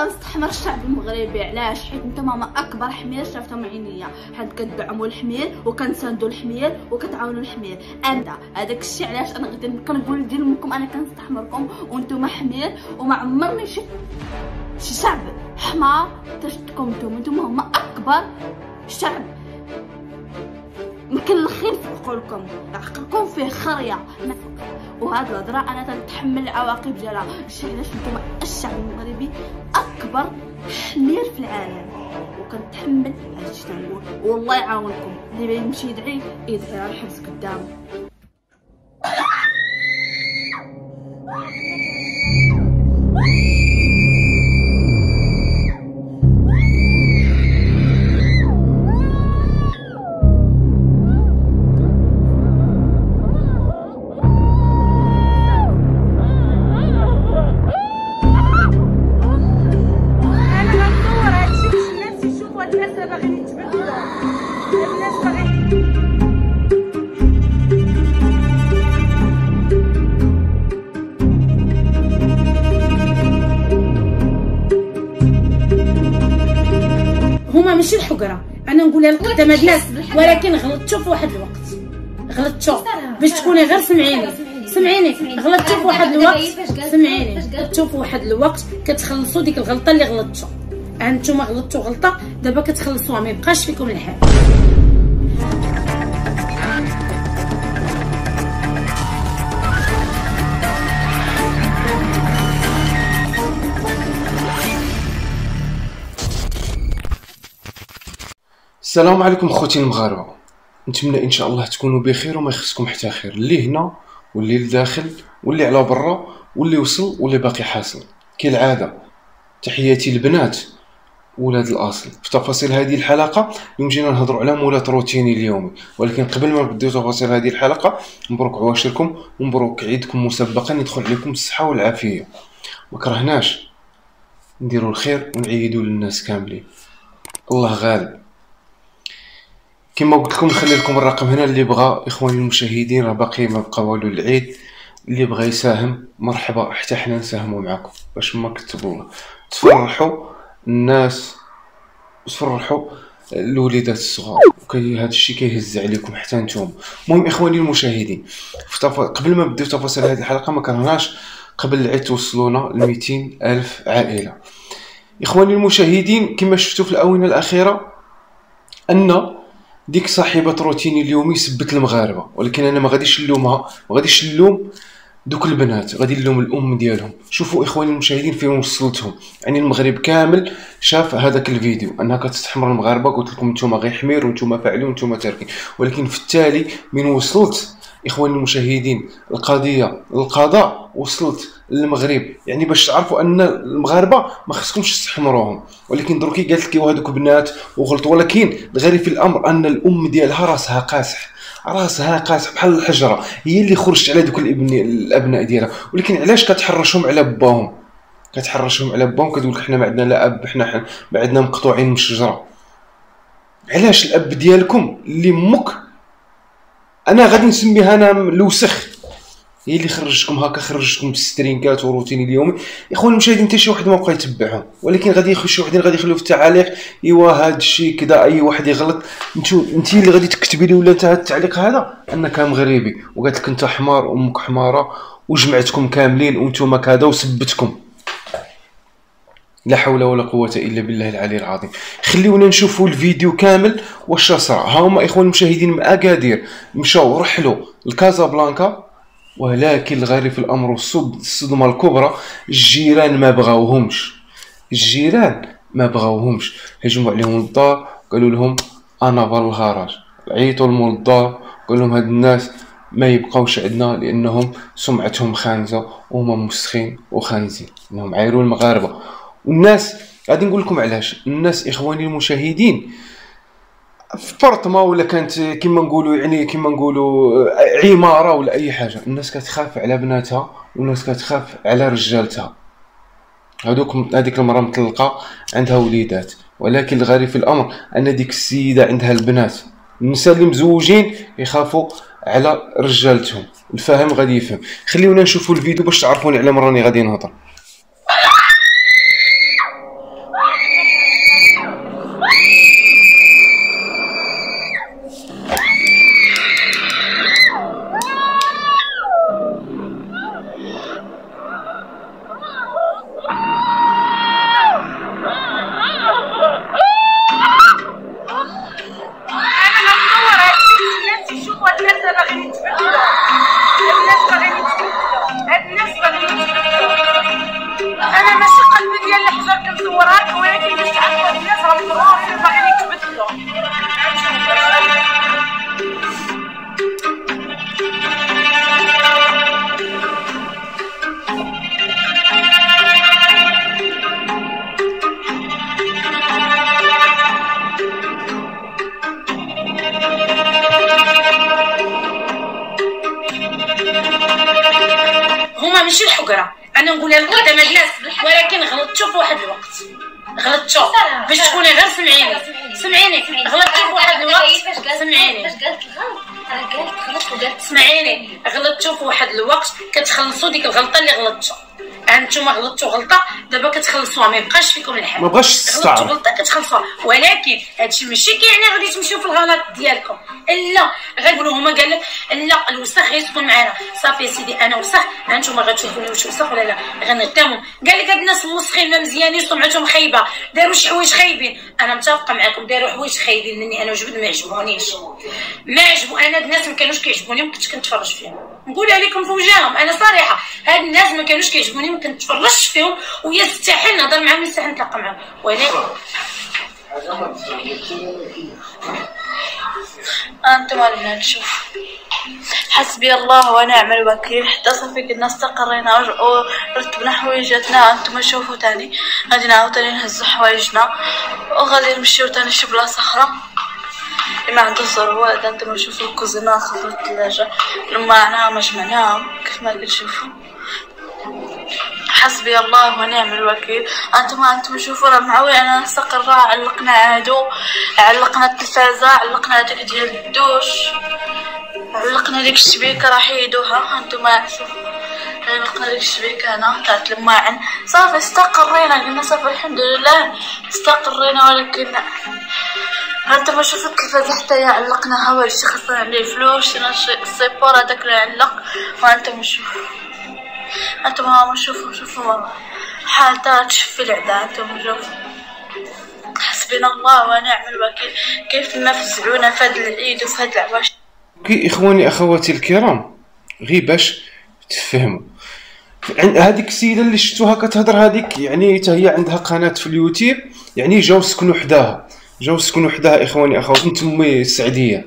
كنستحمر الشعب المغربي علاش؟ حيت نتوما هما أكبر حمير شفتهم عينيا حيت كتدعموا الحمير وكنساندوا الحمير وكتعاونوا الحمير. أنا هذاك الشيء علاش أنا غادي كنقول ديالكم أنا كنستحمركم وأنتم حمير وما عمرني شفت شي شعب حمار تشتكم نتوما نتوما هما أكبر شعب عقولكم عقلكم فيه خرية. وهاد الهضره أنا تنتحمل العواقب ديالها الشيء علاش نتوما الشعب المغربي أكبر حمير في العالم. وكنتحمل هاد الشيء تنقول والله يعاونكم. اللي بغى يمشي يدعي يدعي على الحبس قدامه أنا هما ماشي الحقرة. أنا نقولها لك قدام هاد الناس ولكن غلطتوا في واحد الوقت. غلطتوا باش تكوني غير سمعيني. سمعيني. غلطتوا في واحد الوقت. سمعيني. غلطتوا في واحد الوقت. كتخلصوا ديك الغلطة اللي غلطتوا أنتم غلطتوا غلطة. دابا كتخلصوها ما يبقاش فيكم الحال. السلام عليكم خوتي المغاربة. نتمنى إن شاء الله تكونوا بخير وما يخصكم حتى خير. اللي هنا واللي لداخل واللي على برا واللي وصل واللي باقي حاصل. كالعادة تحياتي البنات ولاد الأصل. في تفاصيل هذه الحلقة جينا نهضروا على مولات روتيني اليومي. ولكن قبل ما نبداو تفاصيل هذه الحلقة مبروك عواشركم ومبروك عيدكم مسبقا يدخل عليكم الصحة والعافية. ما كرهناش نديروا الخير ونعيدوا للناس كاملين. الله غالب. كما قلت لكم نخلي لكم الرقم هنا اللي بغى إخواني المشاهدين راه باقي ما بقى والو العيد. اللي بغى يساهم مرحبا حتى حنا نساهموا معكم باش ما كتبوا تفرحوا الناس تفرحوا الوليدات الصغار. هذا الشيء كيهز عليكم حتى نتوما. المهم إخواني المشاهدين في تف... قبل ما نبداو تفاصيل هذه الحلقة ما كرهناش قبل العيد توصلونا ل 200 ألف عائلة. إخواني المشاهدين كما شفتوا في الآونة الأخيرة أن ديك صاحبة روتيني اليومي سبت المغاربة. ولكن أنا ما غاديش نلومها ما غاديش نلوم دوك البنات غادي نلوم الأم ديالهم. شوفوا إخواني المشاهدين فين وصلتهم. يعني المغرب كامل شاف هذاك الفيديو أنها كتستحمر المغاربة قلت لكم نتوما غير حمير وانتوما فاعلين وانتوما تاركين. ولكن في التالي من وصلت إخواني المشاهدين القضية القضاء وصلت للمغرب. يعني باش تعرفوا أن المغاربة ما خصكمش تستحمروهم ولكن دروكي قالت لك هذوك بنات وغلطوا. ولكن الغريب في الأمر أن الأم ديالها راسها قاسح راسها قاسح بحال الحجرة هي اللي خرجت على دوك الابن الأبناء ديالها. ولكن علاش كتحرشهم على باهم كتحرشهم على باهم كتقول لك حنا ما عندنا لا أب حنا ما عندنا مقطوعين من الشجرة. علاش الأب ديالكم اللي أمك أنا غادي نسميها أنا الوسخ هي اللي خرجتكم هكا خرجتكم بالسترينكات وروتين اليومي. اخوان المشاهدين حتى شي واحد ما بقى يتبعهم ولكن غادي يخش شي غادي يخليو في التعاليق. ايوا هاد الشيء كذا اي واحد يغلط. انتو انت اللي غادي تكتبي لي ولا انت هاد التعليق هذا؟ انك مغربي وقالت لك انت حمار وامك حمارة وجمعتكم كاملين وأنتم كذا وسبتكم. لا حول ولا قوة إلا بالله العلي العظيم. خليونا نشوفوا الفيديو كامل. واش صرا؟ ها هما إخوان المشاهدين من أكادير مشاو رحلوا لكازابلانكا. ولكن الغريب في الأمر والصد- الصدمة الكبرى الجيران ما بغاوهمش. الجيران ما بغاوهمش. هجموا عليهم الدار قالوا لهم أنا فال الغراج عيطوا لمول الدار قالوا لهم هاد الناس ما يبقاوش عندنا لأنهم سمعتهم خانزة وهما مسخين وخانزين. إنهم عايروا المغاربة. والناس غادي نقول لكم علاش. الناس إخواني المشاهدين في بارتما ولا كانت كما نقولوا يعني كما نقولوا عمارة ولا أي حاجة. الناس كتخاف على بناتها والناس كتخاف على رجالتها. هذوك هذيك المرأة مطلقة عندها وليدات. ولكن الغريب في الأمر أن ديك السيدة عندها البنات. النساء اللي مزوجين يخافوا على رجالتهم. الفاهم غادي يفهم. خليونا نشوفوا الفيديو باش تعرفوني على مراني غادي نهضر. هما ماشي الحقره أنا نقولها لكم قدام الناس ولكن غلطتوا واحد الوقت. غلطتوا باش تكوني غير سمعيني. سمعيني. غلطتوا في واحد الوقت. سمعيني. فاش قالت الغلط راه قالت غلط وقالت سمعيني. غلطتوا في واحد الوقت. كتخلصوا ديك الغلطة اللي غلطتوا أنتم غلطتوا غلطه دابا كتخلصوها ما يبقاش فيكم الحال. ما بغاش غلطتوا غلطه كتخلصوها. ولكن هادشي ماشي كيعني غادي تمشيو في الغلط ديالكم. لا غنقولوا هما قال لك لا الوسخ غيسكن معنا صافي يا سيدي أنا وسخ. أنتم غتشوفوني واش وسخ ولا لا. غنغتامهم قال لك هاد الناس موسخين ما مزيانين سمعتهم خايبة. داروا شي حوايج خايبين. أنا متفقة معاكم داروا حوايج خايبين مني أنا وجبد ما عجبونيش. ما عجبو أنا هاد الناس ما كانوش كيعجبوني ما كنتش كنتفرج فيهم. نقولها لكم في وجههم أنا صريحة. هاد الناس ما كانوش كيعجبوني ما كنتفرجش فيهم ويستحيل نهضر معاهم يستحيل نتلاقى معاهم. ولكن أنتم البنات شوف حسبي الله ونعم الوكيل. حتى صافي كنا استقرينا ور- ورتبنا حوايجاتنا. أنتم شوفوا تاني. غادي نعاوتاني نهزو حوايجنا. وغادي نمشيو تاني شي بلاصة أخرى. ما عنده ضرورة هذا أنتم شوفوا الكوزينة خضروا الثلاجة لمعناها ما جمعناهم كيف ما كتشوفوا حسبي الله ونعم الوكيل. أنتم أنتم راه معاوي أنا نستقر علقنا عادو علقنا التلفازة علقنا هذيك ديال الدوش علقنا ديك الشبيكة راه حيدوها أنتم شوفوا علقنا ديك الشبيكة هنا تاعت الماعن. صافي استقرينا قلنا صافي الحمد لله. استقرينا ولكن أنتم شوفوا التلفازة حتى هي علقناها واش خاصنا عليه فلوس السيبور هذاك اللي علق وأنتم شوفوا أنتم هاما شوفوا شوفوا حالتها تشفي العدا أنتم شوفوا حسبنا الله ونعم الوكيل. كيف ما فزعونا في هاد العيد وفي هاد العواش كي إخواني أخواتي الكرام غير باش تفهموا. عن- هذيك السيدة اللي شفتوها كتهضر هذيك يعني حتى هي عندها قناة في اليوتيوب يعني جاو سكنوا حداها. جاو سكنوا حداها إخواني أخواتي تمي السعدية.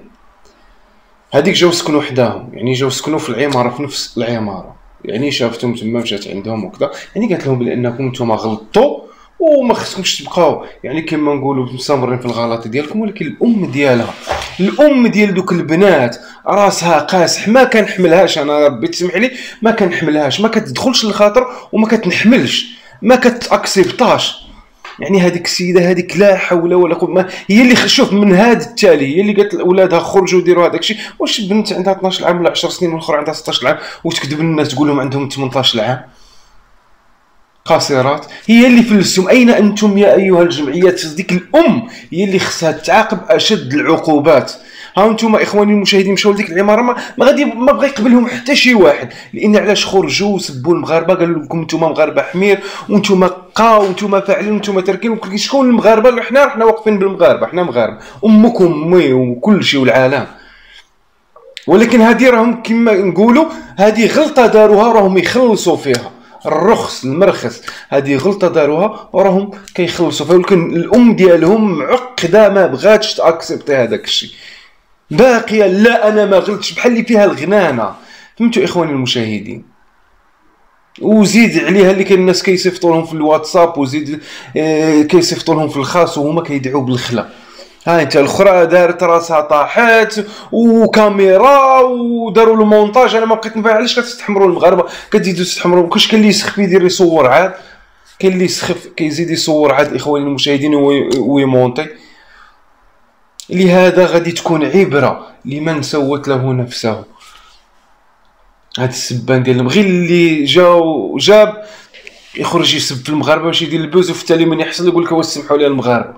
هذيك جاو سكنوا حداهم يعني جاو سكنوا في العمارة في نفس العمارة. يعني شافتهم تما مشات عندهم وكذا يعني قالت لهم بأنكم نتوما غلطتوا وما خصكمش تبقاو. يعني كما نقولوا مستمرين في الغلط ديالكم ولكن الأم ديالها الأم ديال دوك البنات راسها قاسح ما كنحملهاش أنا ربي تسمح لي؟ ما كنحملهاش ما كتدخلش للخاطر وما كتنحملش ما كتاكسبتاش يعني هذيك السيدة هذيك لا حول ولا قوة هي اللي شوف من هذا التالي هي اللي قالت لأولادها خرجوا ديروا هذاك الشيء. واش بنت عندها 12 عام ولا 10 سنين والاخرى عندها 16 عام وتكذب الناس تقول لهم عندهم 18 عام قاصرات. هي اللي فلستم أين أنتم يا أيها الجمعيات ديك الأم هي اللي خصها تعاقب أشد العقوبات. ها أنتم إخواني المشاهدين مشاو لديك العمارة ما, غادي ما بغى يقبلهم حتى شي واحد. لأن علاش خرجوا وسبوا المغاربه قالوا لكم أنتم مغاربة حمير وأنتم قا وأنتم فاعلين وأنتم تاركين وكل- شكون المغاربة؟ حنا حنا واقفين بالمغاربة حنا مغاربة. أمكم امي وكل شيء والعالم. ولكن هذه راهم كما نقولوا هذه غلطة داروها راهم يخلصوا فيها. الرخص المرخص. هذه غلطة داروها وراهم كيخلصوا فيها. ولكن الأم ديالهم معقده ما بغاتش تأكسبتي هذاك الشيء. باقية لا أنا ما غلطتش بحال اللي فيها الغنانة. فهمتوا إخواني المشاهدين؟ وزيد عليها اللي كاين الناس كيصيفطوا لهم في الواتساب وزيد آه، كيصيفطوا لهم في الخاص وهما كيدعوا بالخلا. ها انت الأخرى دارت راسها طاحت وكاميرا وداروا له مونتاج. أنا ما بقيت نفهم علاش كتستحمروا المغاربة؟ كتزيدوا تستحمروا. واش كاين اللي يسخف يدير يصور عاد؟ كاين اللي يسخف كيزيد يصور عاد إخواني المشاهدين وي- ويمونتي لهذا غادي تكون عبرة لمن سولت له نفسه. هاد السبان ديالهم غير اللي جاو جاب يخرج يسب في المغاربة باش يدير ال buzz وفي التالي من يحصل يقول لك واش سمحوا لي المغاربة.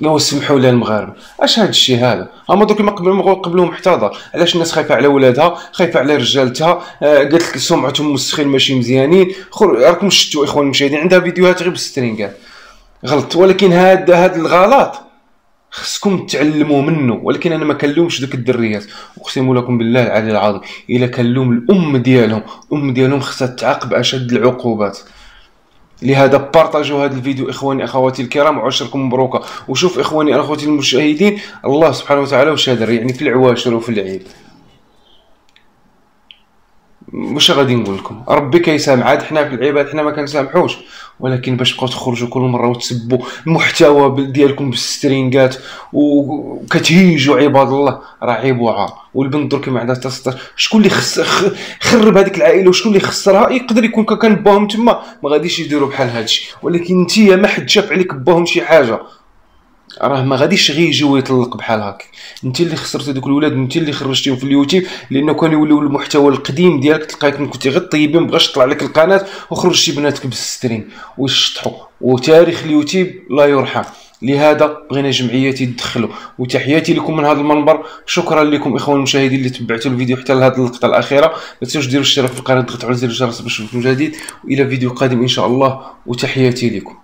قالوا سمحوا لي المغاربة. أش هاد الشيء هذا؟ هما دوك ما قبل قبلهم حتى هضر علاش الناس خايفة على ولادها خايفة على رجالتها؟ آه قالت لك سمعتهم مسخين ماشي مزيانين. خر... راكم شفتوا إخوان المشاهدين؟ عندها فيديوهات غير بالسترينغات. غلط. ولكن هاد هاد الغلط خصكم تعلموا منه ولكن أنا ما كنلومش دوك الدريات. أقسم لكم بالله العلي العظيم إلا كنلوم الأم ديالهم الأم ديالهم خصها تعاقب أشد العقوبات. لهذا بارطاجوا هذا الفيديو إخواني أخواتي الكرام وعشركم مبروكة. وشوف إخواني اخواتي المشاهدين الله سبحانه وتعالى وش هذا يعني في العواشر وفي العيد. واش غادي نقول لكم. ربي كيسامح. عاد حنا في العباد حنا ما كنسامحوش. ولكن باش تبقاو تخرجوا كل مرة وتسبوا المحتوى ديالكم بالسترينغات وكتهيجوا عباد الله راه عيب وعار والبنت درك ما عندها حتى 16 شكون اللي خس خرب هذيك العائلة وشكون اللي خسرها؟ يقدر يكون كان باهم تما. ما غاديش يديروا بحال هادشي. ولكن انت ما حد شاف عليك باهم شي حاجة. راه ما غاديش غير يجي ويطلق بحال هكا انت اللي خسرتي دوك الولاد انت اللي خرجتيهم في اليوتيوب لأنه كانوا يوليو المحتوى القديم ديالك تلقاك كنتي غير طيبين مبغاش تطلع لك القناة وخرجتي بناتك بالسترين. ويشطحوا وتاريخ اليوتيوب لا يرحم. لهذا بغينا جمعيات يدخلوا وتحياتي لكم من هذا المنبر. شكرا لكم إخوان المشاهدين اللي تبعتوا الفيديو حتى لهذه اللقطة الأخيرة. ما تنساوش ديروا اشتراك في القناة ضغطوا على زر الجرس باش تشوفوا جديد وإلى فيديو قادم إن شاء الله. وتحياتي لكم.